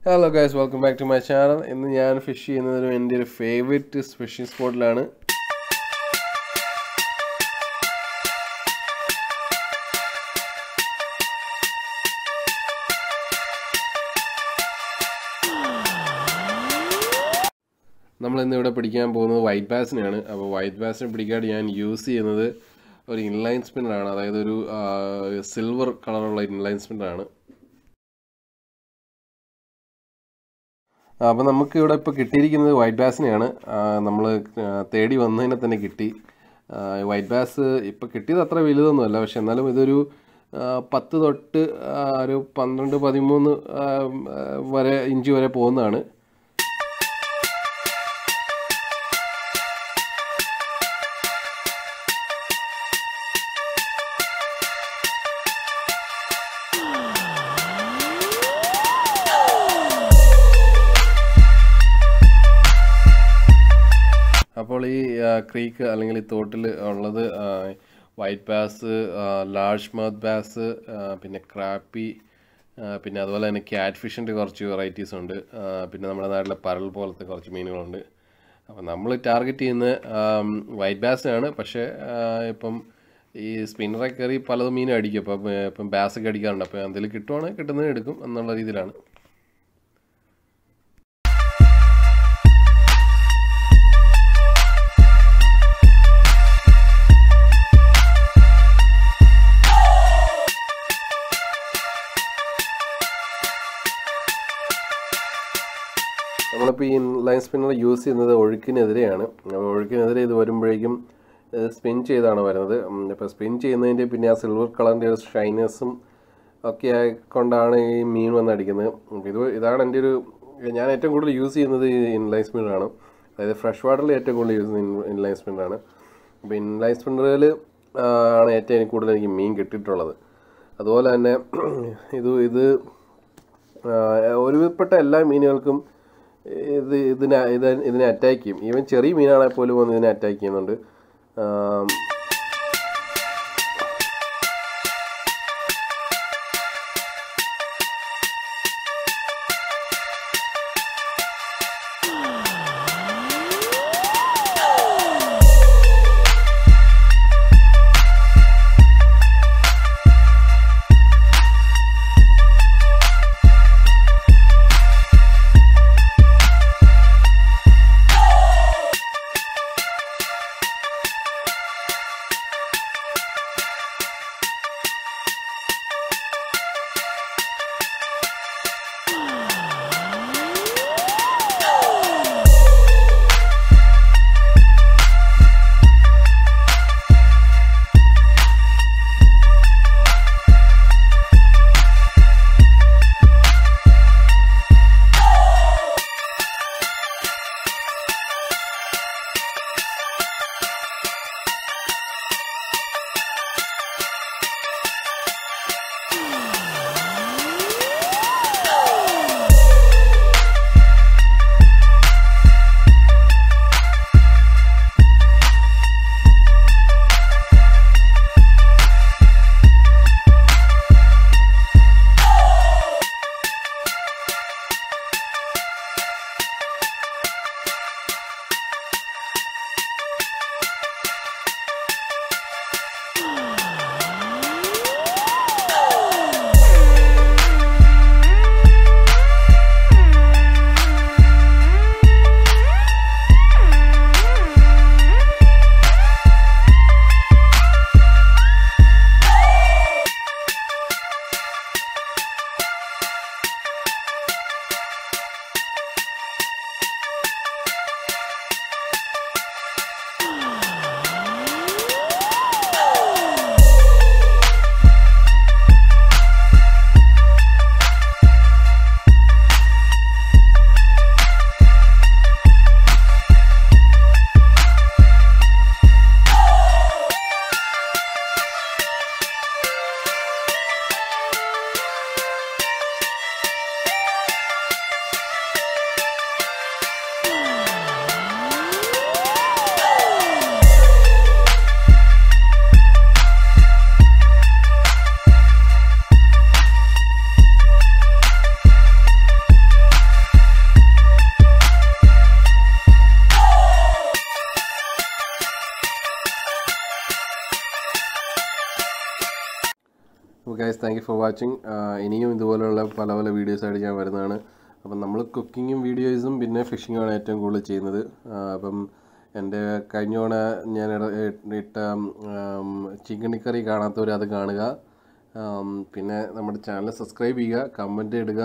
Hello guys welcome back to my channel ഇന്ന് ഞാൻ fish ചെയ്യുന്നത് എന്റെ ഒരു ഫേവറേറ്റ് ഫിഷിംഗ് സ്പോട്ടിലാണ് നമ്മൾ ഇന്ന് ഇവിടെ പിടിക്കാൻ പോകുന്നത് വൈറ്റ് ബാസിനെയാണ് അപ്പോൾ വൈറ്റ് ബാസിനെ പിടിക്കാൻ ഞാൻ യൂസ് ചെയ്യുന്നത് ഒരു ഇൻലൈൻ സ്പിന്നറാണ് അതായത് ഒരു സിൽവർ കളറുള്ള ഇൻലൈൻ സ്പിന്നറാണ് അപ്പോൾ നമുക്ക് ഇവിടെ ഇപ്പോൾ കിട്ടിയിരിക്കുന്നത് വൈറ്റ് ബാസിനെയാണ് നമ്മൾ തേടി വന്നതിനെ തന്നെ കിട്ടി. വൈറ്റ് ബാസ് ഇപ്പോൾ കിട്ടിയത് അത്ര വലുതൊന്നുമല്ല. പക്ഷെ എന്നാലും ഇതൊരു പത്ത് തൊട്ട് ഒരു പന്ത്രണ്ട് പതിമൂന്ന് വരെ ഇഞ്ച് വരെ പോകുന്നതാണ്. ഈ ക്രീക്ക് അല്ലെങ്കിൽ ഈ തോട്ടിൽ ഉള്ളത് white bass large mouth bass പിന്നെ ക്രാപ്പി പിന്നെ അതുപോലെ തന്നെ ക്യാറ്റ് ഫിഷിന്റെ കുറച്ച് വെറൈറ്റീസ് ഉണ്ട്. പിന്നെ നമ്മുടെ നാട്ടിലെ പരൽ പോലത്തെ കുറച്ച് മീനുകളുണ്ട്. അപ്പോൾ നമ്മൾ ടാർഗറ്റ് ചെയ്യുന്ന വൈറ്റ് ബാസിനാണ് പക്ഷേ ഇപ്പം ഈ സ്പിന്നറെ കയറി പലതും മീനും അടിക്കും. അപ്പം ഇപ്പം ഒക്കെ അടിക്കാറുണ്ട്. അപ്പോൾ എന്തെങ്കിലും കിട്ടുവാണെങ്കിൽ കിട്ടുന്നത് എടുക്കും എന്നുള്ള രീതിയിലാണ്. നമ്മളിപ്പോൾ ഈ ലൈൻ സ്പിന്നർ യൂസ് ചെയ്യുന്നത് ഒഴുക്കിനെതിരെയാണ്. ഒഴുക്കിനെതിരെ ഇത് വരുമ്പോഴേക്കും സ്പിൻ ചെയ്താണ് വരുന്നത്. ഇപ്പോൾ സ്പിൻ ചെയ്യുന്നതിന്റെ പിന്നെ ആ സിൽവർ കളറിന്റെ ഒരു ഷൈനസും ഒക്കെ ആയിക്കൊണ്ടാണ് ഈ മീൻ വന്നടിക്കുന്നത്. ഇത് ഇതാണ് എന്റെ ഒരു ഞാൻ ഏറ്റവും കൂടുതൽ യൂസ് ചെയ്യുന്നത് ഈ ഇൻലൈൻ സ്പിന്നറാണ്. അതായത് ഫ്രഷ് വാട്ടറിൽ ഏറ്റവും കൂടുതൽ യൂസ് ചെയ്യുന്നത് ഇൻലൈൻ സ്പിന്നറാണ്. അപ്പോൾ ഇൻലൈൻ സ്പിന്നറിൽ ആണ് ഏറ്റവും എനിക്ക് കൂടുതൽ എനിക്ക് മീൻ കിട്ടിയിട്ടുള്ളത്. അതുപോലെ തന്നെ ഇത് ഇത് ഒരുവിധപ്പെട്ട എല്ലാ മീനുകൾക്കും ഇത് ഇതിനെ ഇതിനെ അറ്റാക്ക് ചെയ്യും. ഈവൻ ചെറിയ മീനാണെങ്കിൽ പോലും വന്ന് ഇതിനെ അറ്റാക്ക് ചെയ്യുന്നുണ്ട്. Guys thank you for watching ഇനിയും ഇതുപോലെയുള്ള പല പല വീഡിയോസായിട്ട് ഞാൻ വരുന്നതാണ്. അപ്പം നമ്മൾ കുക്കിങ്ങും വീഡിയോസും പിന്നെ ഫിഷിങ്ങുമാണ് ഏറ്റവും കൂടുതൽ ചെയ്യുന്നത്. അപ്പം എന്റെ കഴിഞ്ഞ തവണ ഞാൻ ഇട്ട ചിക്കൻ കറി കാണാത്തവർ അത് കാണുക. പിന്നെ നമ്മുടെ ചാനൽ സബ്സ്ക്രൈബ് ചെയ്യുക കമന്റ് ഇടുക.